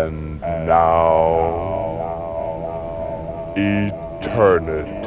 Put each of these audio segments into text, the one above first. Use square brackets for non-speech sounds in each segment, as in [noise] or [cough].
and now eternity.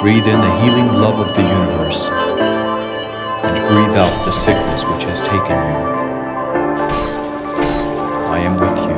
Breathe in the healing love of the universe and breathe out the sickness which has taken you. I am with you.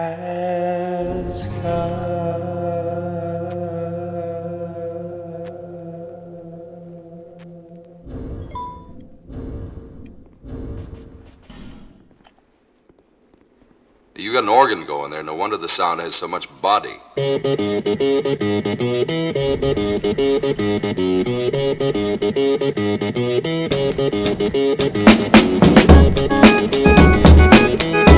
has come. You got an organ going there. No wonder the sound has so much body. [laughs]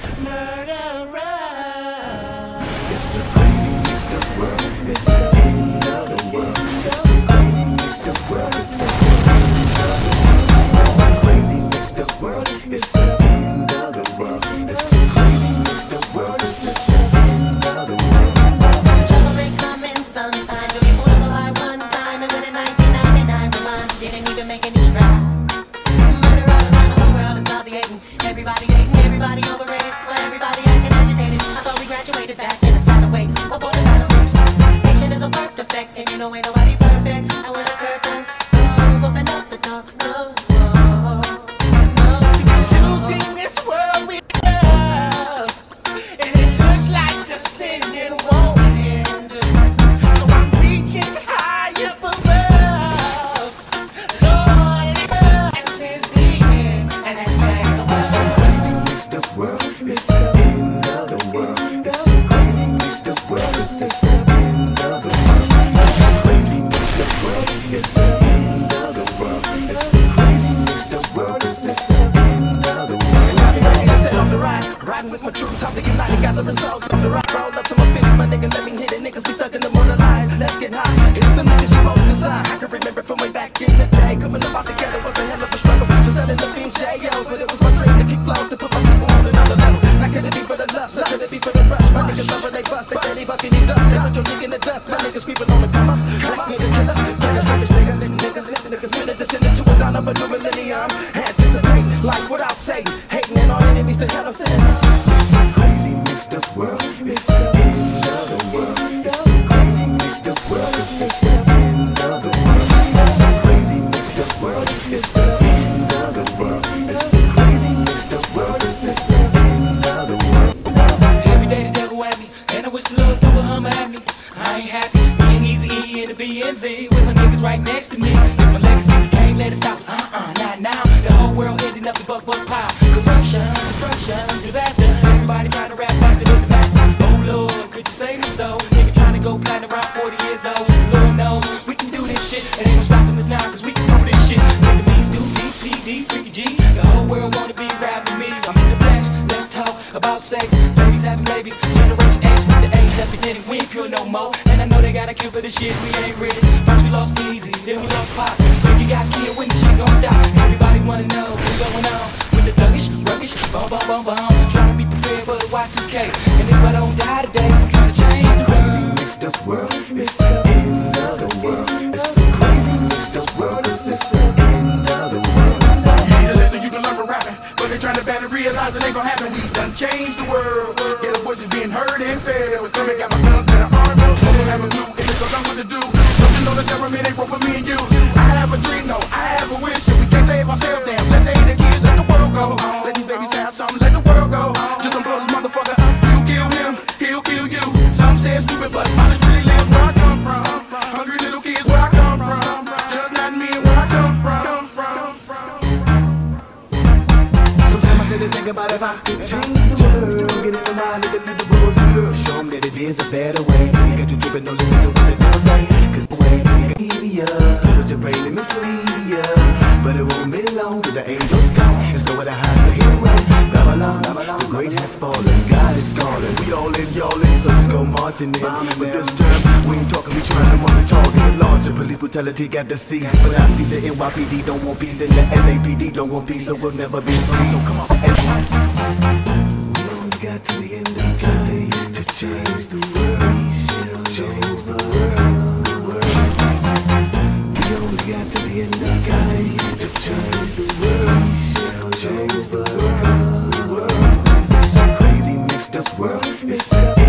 prostitutes. that's world. It's looking for the shit we ain't rich. First we lost Eazy, then we lost Pac. Then you got killed when the shit gon' stop. Everybody wanna know what's going on with the thuggish, ruggish, bum bum bum bum. Trying to be prepared for the Y2K, and if I don't die today, I'm trying to change the crazy mixed up world. It's the end of the world. It's so crazy mixed up world. Cause it's the end of the world. Hey, listen, you can learn but they trying to ban realize it ain't gonna happen. We done changed the world. Yeah, the voices being heard and felt. Stomach got my gun. get away. Got you dripping, no listen to what the girls say. Cause the way I got evia, but your brain let me ya. But it won't be long till the angels come. It's go with a high, the hero. Babylon, the great has fallen. God is calling. We all in, y'all in, so let's go marching in. But this time, we ain't talking, we trying to want to larger police brutality got the seas. But I see the NYPD don't want peace and the LAPD don't want peace, so we'll never be free. So come on, everyone. We only got to the end of time to change. It's a crazy messed-up world. It's